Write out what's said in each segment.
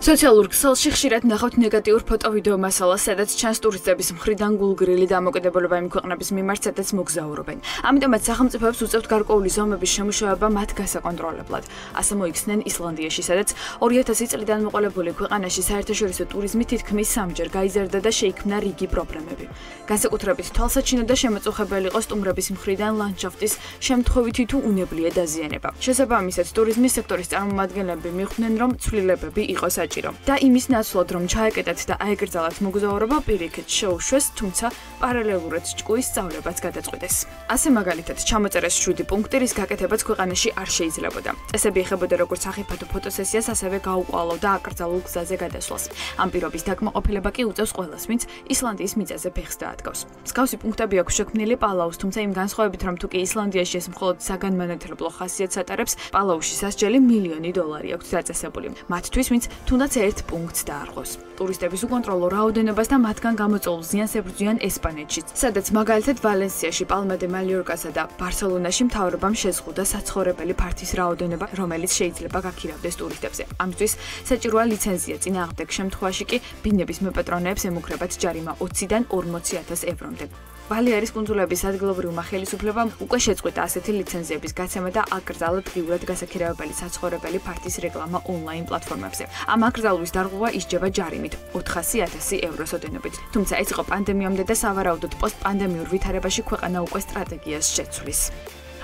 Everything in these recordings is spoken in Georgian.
სოციალურ ქსელში ხშირად ნახავთ ნეგატიურ ფოტო-ვიდეო მასალას, სადაც ჩანს ტურისტების მხრიდან გულგრილი დამოკიდებულება იმ ქვეყნების მიმართ, სადაც მოგზაურობენ. ამიტომაც სახელმწიფოებს უწევთ გარკვეული ზომების შემუშავება მათ გასაკონტროლებლად. ასე მოიხსნენ ისლანდიაში, სადაც 2000 წლიდან მოყოლებული ქვეყანაში საერთაშორისო ტურიზმი თითქმის სამჯერ გაიზარდა და შეიქმნა რიგი პრობლემები. განსაკუთრებით თვალსაჩინო და შემოწუხებელი იყო სტუმრების მხრიდან ლანდშაფტის შემთხვევითი თუ უნებლიე დაზიანება. შესაბამისად, ტურიზმის სექტორის წარმომადგენლები მიხვდნენ, რომ ცვლილებები იყო საჭირო. და იმის ნაცვლად რომ ჩაეკეტათ და აეკრძალათ მოგზაურობა პირიქით შეუშვეს, თუმცა პარალელურად ჭკუის სწავლებაც გადაწყვიტეს. ასე მაგალითად, ჩამოწერეს 7 პუნქტი, რის გაკეთებაც ქვეყანაში არ შეიძლებოდა. წესები ეხებოდა როგორც სახიფათო ფოტოსესიას, ასევე გაუყვალო და აკრძალულ გზაზე გადასვლას. ამ პირობის დაკმაყოფილება კი უწევს ყველას, ვინც ისლანდიის მიწაზე ფეხს დაადგავს. მსგავსი პუნქტები აქვს შექმნილი პალაუს, თუმცა იმ განსხვავებით რომ თუკი ისლანდიაში ეს მხოლოდ საგანმანათლებლო ხასიათს ატარებს, პალაუში სასჯელი მილიონი დოლარი აქვს დაწესებული. მათთვის, ვინც თუ თუნდაც ერთ პუნქტს დაარღვევს. ტურისტების უკონტროლო რაოდენობას და მათგან გამოწვეულ ზიანს ებრძვიან ესპანეთშიც, სადაც მაგალითად ვალენსიაში, პალმა დე მალიორკასა და ბარსელონაში მთავრობამ შეზღუდა საცხოვრებელი ფართის რაოდენობა, რომელიც შეიძლება გაქირავდეს ტურისტებზე. ამისთვის საჭიროა ლიცენზია, წინააღმდეგ შემთხვევაში კი ბინების მეპატრონეებს ემუქრებათ ჯარიმა 20-დან 40000 ევრომდე. ბალეარის კუნძულების ადგილობრივმა ხელისუფლებამ უკვე შეწყვიტა ასეთი ლიცენზიების გაცემა და აკრძალა დღიურად გასაქირავებელი საცხოვრებელი ფართის რეკლამა ონლაინ პლატფორმებზე. ამ აკრძალვის დარღვევა ისჯება ჯარიმით 400000 ევროს ოდენობით. თუმცა ეს იყო პანდემიამდე და სავარაუდოდ პოსტპანდემიურ ვითარებაში ქვეყანა უკვე სტრატეგიას შეცვლის.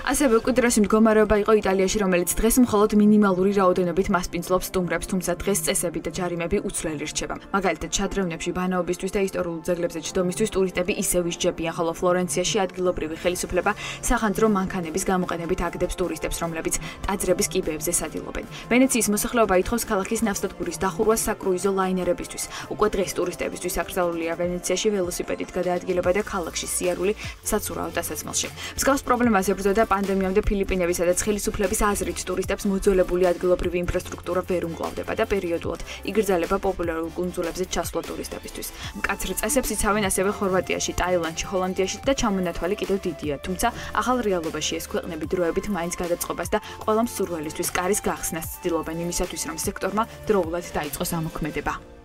ასევე უკიდურესი მდგომარეობა იყო იტალიაში, რომელიც დღეს მხოლოდ მინიმალური რაოდენობით მასპინძლობს სტუმრებს, თუმცა დღეს წესები და ჯარიმები უცვლელი რჩება. მაგალითად, ჩადრევნებში ბანაობისთვის და ისტორიულ ძეგლებზე ჯდომისთვის ტურისტები ისევ ისჯებიან, ხოლო ფლორენციაში ადგილობრივი ხელისუფლება სახანძრო მანქანების გამოყენებით აგდებს ტურისტებს, რომლებიც ტაძრების კიბეებზე სადილობენ. ვენეციის მოსახლეობა ითხოვს ქალაქის ნავსადგურის დახურვას საკრუიზო ლაინერებისთვის. უკვე დღეს ტურისტებისთვის აკრძალულია ვენეციაში ველოსიპედით გადაადგილება და ქალაქში სიარული საცურაო დასაცმელში. მსგავს პრობლემას ებრძოდა პანდემიამდე ფილიპინებისა და ხელისუფლების აზრით ტურისტებს მოძველებული ადგილობრივი ინფრასტრუქტურა ვერ უმკლავდება და პერიოდულად იგრძელება პოპულარულ კუნძულებზე ჩასვლა ტურისტებისთვის. მკაცრ წესებს იცავენ ასევე ხორვატიაში, ტაილანდში, ჰოლანდიაში და ჩამონათვალი კიდევ დიდია, თუმცა ახალ რეალობაში ეს ქვეყნები დროებით მაინც გადაწყობას და ყველა მსურველისთვის კარის გახსნას ცდილობენ იმისათვის, რომ სექტორმა დროულად დაიწყოს ამოქმედება.